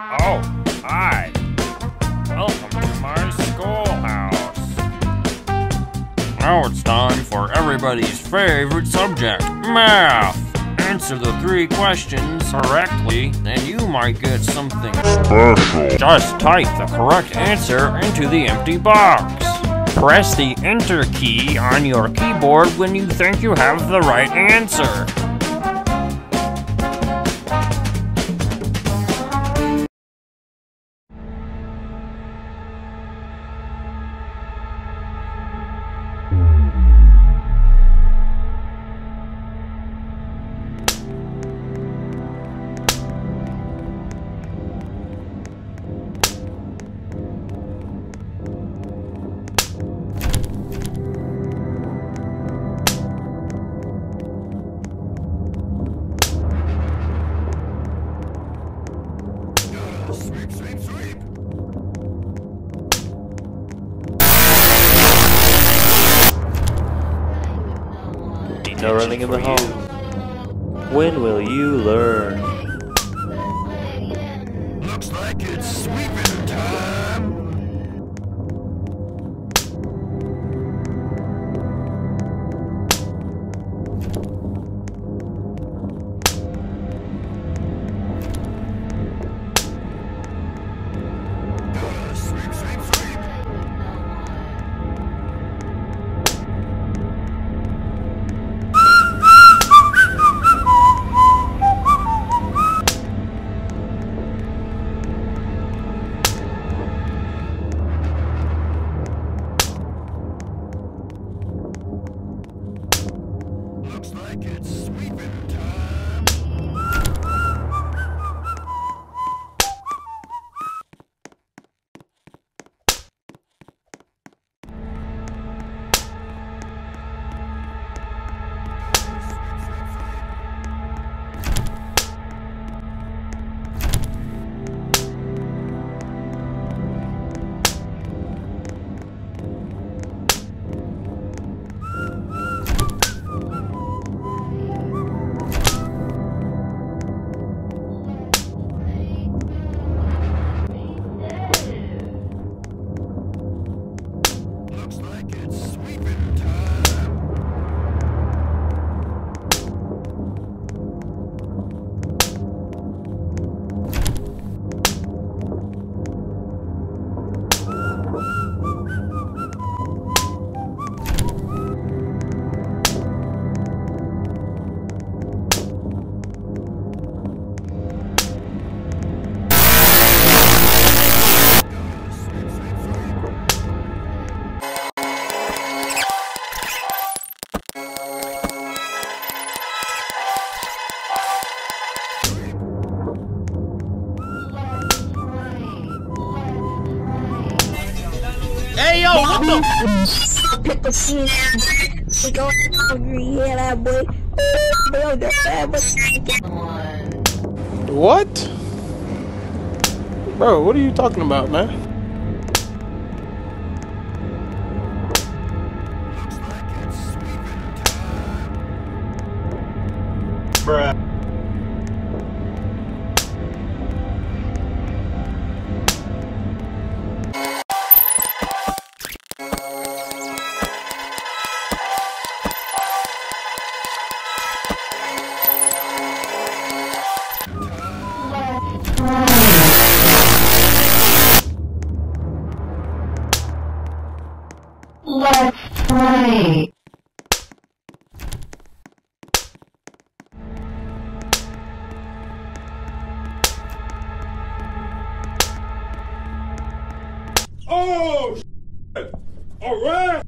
Oh, hi. Welcome to my schoolhouse. Now it's time for everybody's favorite subject, math. Answer the three questions correctly, and you might get something Special. Just type the correct answer into the empty box. Press the Enter key on your keyboard when you think you have the right answer. Sweep, sweep, sweep. No running in the hall. When will you learn? Looks Hey yo, what the? Put the scene We go hungry, yeah, that boy. Boy, that boy. What? Bro, what are you talking about, man? Let's play. Oh, shit. All right.